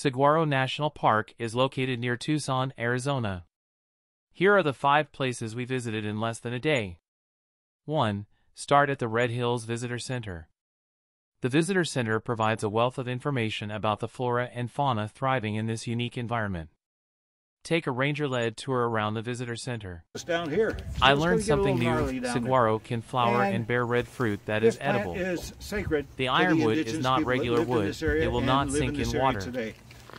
Saguaro National Park is located near Tucson, Arizona. Here are the five places we visited in less than a day. 1. Start at the Red Hills Visitor Center. The Visitor Center provides a wealth of information about the flora and fauna thriving in this unique environment. Take a ranger-led tour around the visitor center. It's down here. I learned gonna get a something new. Saguaro can flower And and bear red fruit that is edible. is sacred. The ironwood is not regular wood. It will not sink this in water. Today.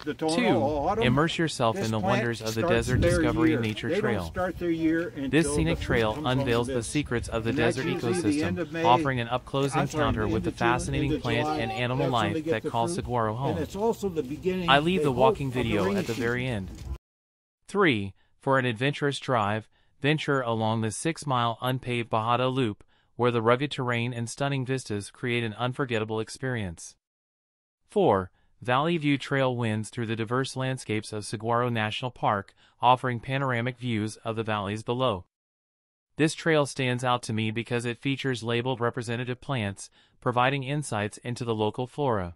The 2. autumn, Immerse yourself in the wonders of the Desert Discovery year. Nature They Trail. Start their year This scenic trail unveils the secrets of the And desert usually the ecosystem, May. offering an up-close encounter with the end of June, fascinating plant July, and animal life that calls. Saguaro home. it's also the beginning. I leave the walking of the video at the very end. 3. For an adventurous drive, venture along the 6-mile unpaved Bajada Loop, where the rugged terrain and stunning vistas create an unforgettable experience. 4. Valley View Trail winds through the diverse landscapes of Saguaro National Park, offering panoramic views of the valleys below. This trail stands out to me because it features labeled representative plants, providing insights into the local flora.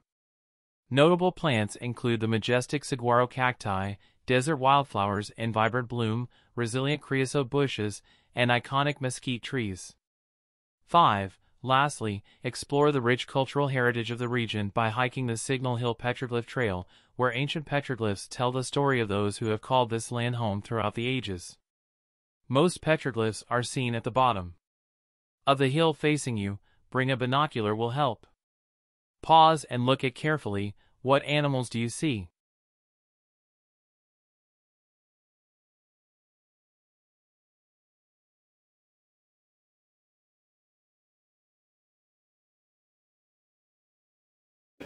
Notable plants include the majestic saguaro cacti, desert wildflowers in vibrant bloom, resilient creosote bushes, and iconic mesquite trees. 5. Lastly, explore the rich cultural heritage of the region by hiking the Signal Hill Petroglyph Trail, where ancient petroglyphs tell the story of those who have called this land home throughout the ages. Most petroglyphs are seen at the bottom of the hill facing you, bring a binocular will help. Pause and look at carefully, what animals do you see?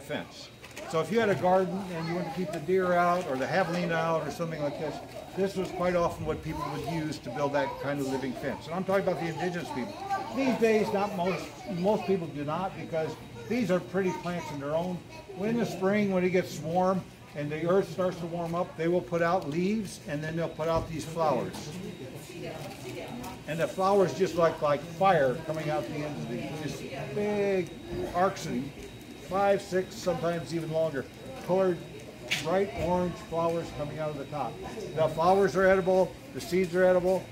Fence. So if you had a garden and you wanted to keep the deer out or the javelina out or something like this, this was quite often what people would use to build that kind of living fence. And I'm talking about the indigenous people. These days, not most most people do not because these are pretty plants in their own. When in the spring, when it gets warm and the earth starts to warm up, they will put out leaves and then they'll put out these flowers. And the flowers just like like fire coming out the end of these, just big arcs five, six, sometimes even longer, colored bright orange flowers coming out of the top. The flowers are edible, the seeds are edible,